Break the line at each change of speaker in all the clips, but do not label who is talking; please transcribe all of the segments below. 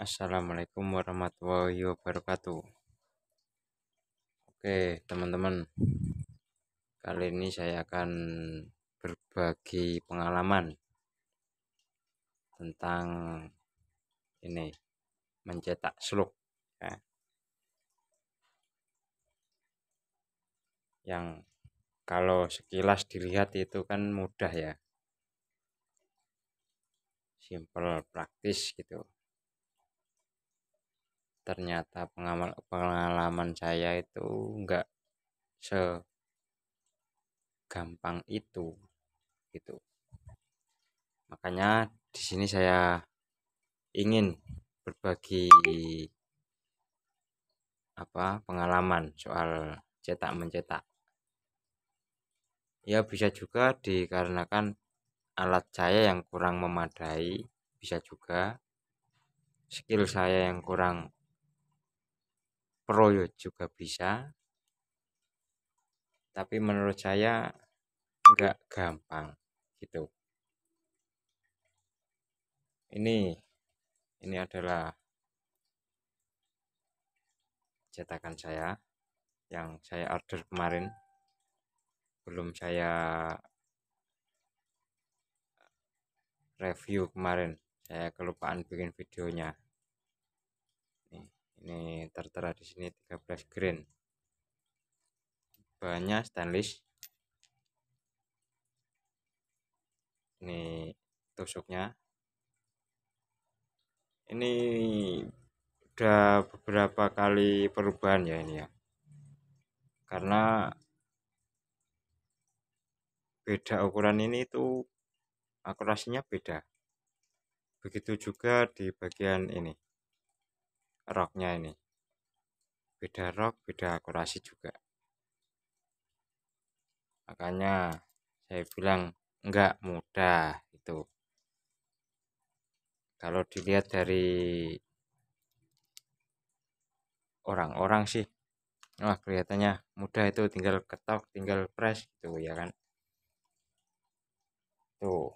Assalamualaikum warahmatullahi wabarakatuh. Oke, teman-teman. Kali ini saya akan berbagi pengalaman tentang ini mencetak slug ya. Yang kalau sekilas dilihat itu kan mudah ya. Simple, praktis gitu ternyata pengalaman saya itu enggak segampang itu gitu. Makanya di sini saya ingin berbagi apa pengalaman soal cetak mencetak. Ya bisa juga dikarenakan alat saya yang kurang memadai bisa juga skill saya yang kurang pro juga bisa. Tapi menurut saya nggak gampang gitu. Ini ini adalah cetakan saya yang saya order kemarin. Belum saya review kemarin. Saya kelupaan bikin videonya ini tertera di sini 13 grain bahannya stainless. Ini tusuknya. Ini udah beberapa kali perubahan ya ini ya. Karena beda ukuran ini itu akurasinya beda. Begitu juga di bagian ini roknya ini. Beda rok beda akurasi juga. Makanya saya bilang enggak mudah itu kalau dilihat dari orang-orang sih wah kelihatannya mudah itu tinggal ketok tinggal press gitu ya kan? Tuh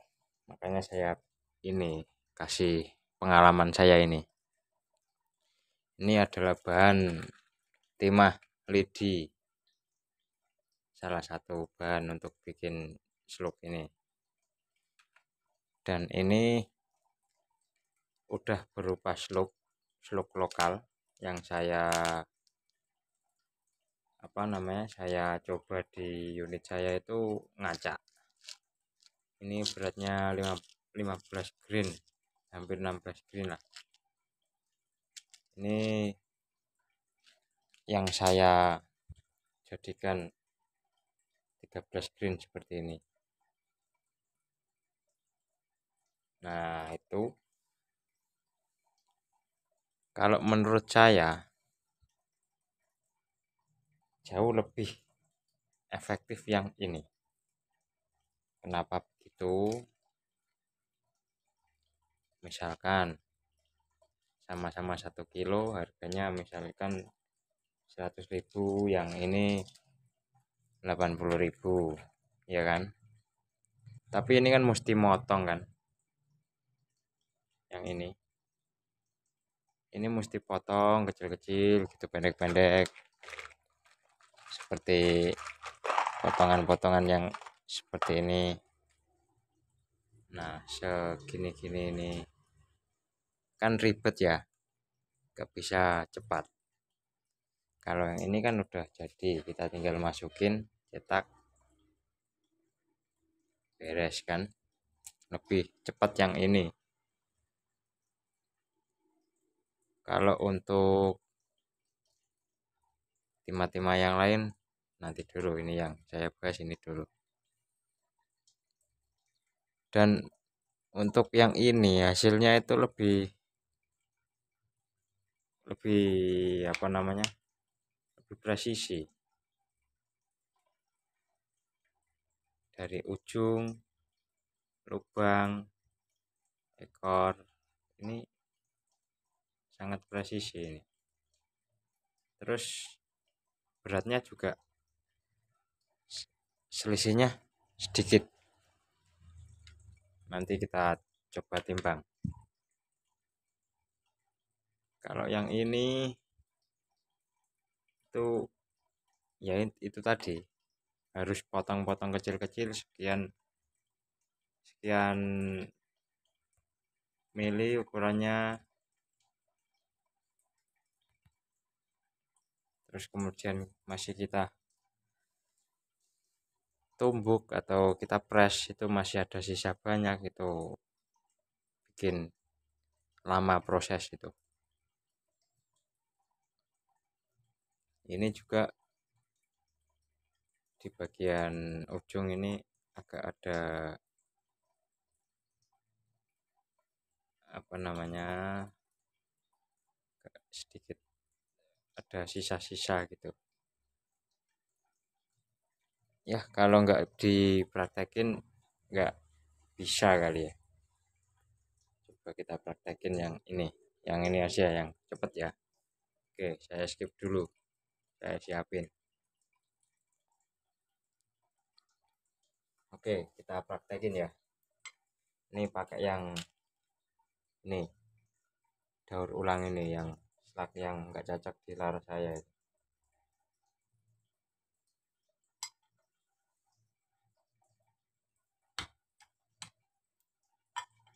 makanya saya ini kasih pengalaman saya ini ini adalah bahan timah lidi. Salah satu bahan untuk bikin slug ini. Dan ini udah berupa slug slug lokal yang saya apa namanya saya coba di unit saya itu ngacak. Ini beratnya 5, 15 green hampir 16 green lah ini yang saya jadikan 13 green seperti ini. Nah itu kalau menurut saya jauh lebih efektif yang ini. Kenapa begitu? Misalkan sama-sama satu kilo harganya misalkan 100.000 yang ini 80.000 ya kan? Tapi ini kan mesti motong kan yang ini. Ini mesti potong kecil-kecil gitu pendek-pendek. Seperti potongan-potongan yang seperti ini. Nah segini-gini ini kan ribet ya gak bisa cepat. Kalau yang ini kan udah jadi kita tinggal masukin cetak beres kan lebih cepat yang ini. Kalau untuk timah-timah yang lain nanti dulu ini yang saya bahas ini dulu. Dan untuk yang ini hasilnya itu lebih lebih apa namanya lebih presisi. Dari ujung lubang ekor ini sangat presisi ini. Terus beratnya juga selisihnya sedikit. Nanti kita coba timbang kalau yang ini itu ya itu tadi. Harus potong-potong kecil-kecil sekian sekian mili ukurannya. Terus kemudian masih kita tumbuk atau kita press itu masih ada sisa banyak itu bikin lama proses itu ini juga di bagian ujung ini agak ada apa namanya sedikit ada sisa-sisa gitu. Ya kalau nggak dipraktekin nggak bisa kali ya. Coba kita praktekin yang ini yang ini aja yang cepet ya. Oke saya skip dulu saya siapin. Oke kita praktekin ya. Ini pakai yang ini. Daur ulang ini yang slug yang nggak cocok di lar saya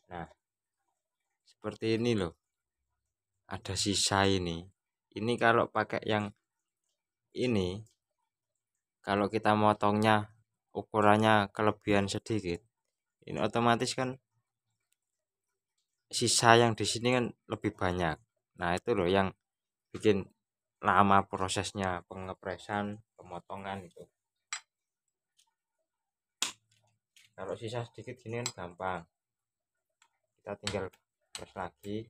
nah seperti ini loh. Ada sisa ini. Ini kalau pakai yang ini kalau kita motongnya ukurannya kelebihan sedikit ini otomatis kan sisa yang di sini kan lebih banyak. Nah itu loh yang bikin lama prosesnya pengepresan pemotongan itu. Kalau sisa sedikit gini kan gampang. Kita tinggal press lagi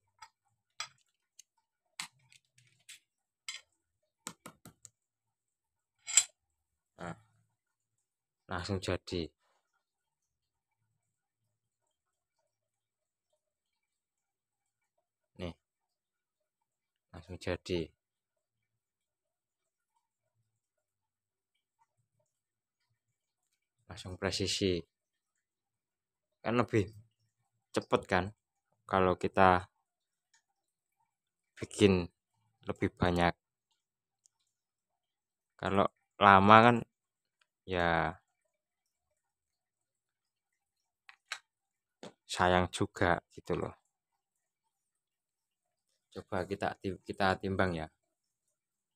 langsung jadi. Langsung jadi. Langsung presisi. Kan lebih cepet kan kalau kita bikin lebih banyak. Kalau lama kan ya sayang juga gitu loh. Coba kita kita timbang ya.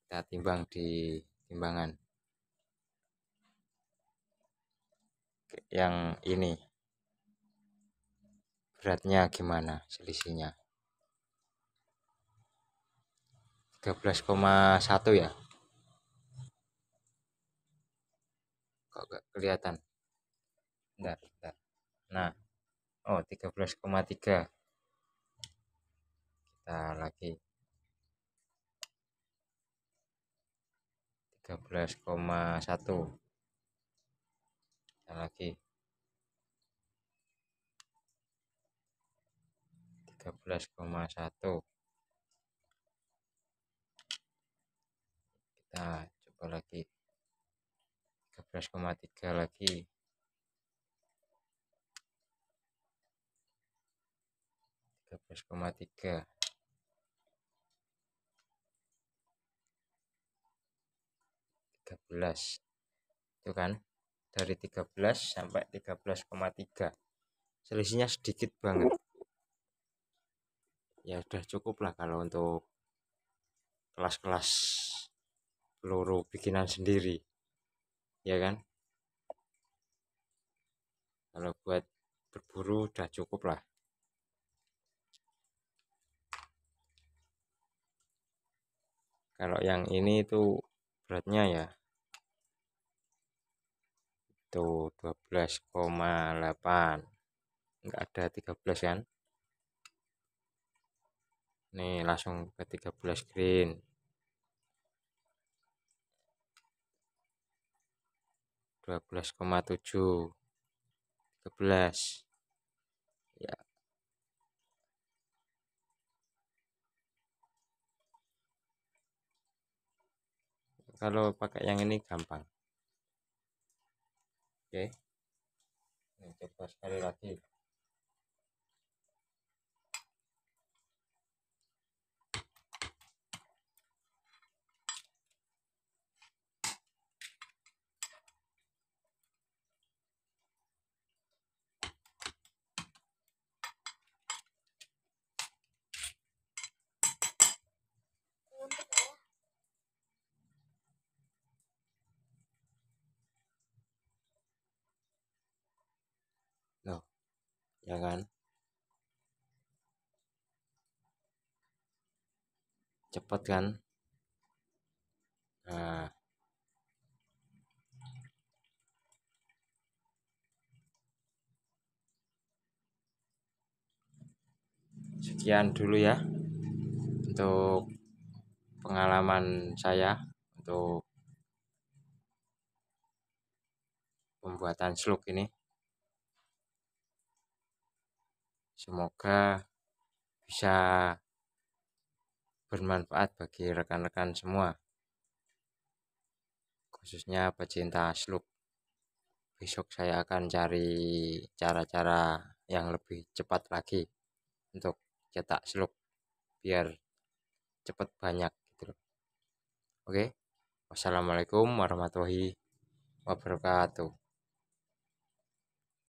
Kita timbang di timbangan. Yang ini. Beratnya gimana selisihnya? 13,1 ya? Kok gak kelihatan? Bentar, bentar. nah oh 13,3 kita lagi. 13,1 kita lagi. 13,1 kita coba lagi. 13,3 lagi 13,3 13 itu kan dari 13 sampai 13,3 selisihnya sedikit banget. Ya udah cukup lah kalau untuk kelas-kelas peluru bikinan sendiri. Ya kan? Kalau buat berburu udah cukup lah kalau yang ini tuh beratnya ya itu 12,8 enggak ada 13 kan? Nih langsung ke 13 green. dua belas koma tujuh ya kalau pakai yang ini gampang. Oke. Ini coba sekali lagi ya kan? Cepet kan? Nah. Sekian dulu ya untuk pengalaman saya untuk pembuatan slug ini semoga bisa bermanfaat bagi rekan-rekan semua khususnya pecinta slug besok saya akan cari cara-cara yang lebih cepat lagi untuk cetak slug biar cepat banyak gitu loh. Oke wassalamualaikum warahmatullahi wabarakatuh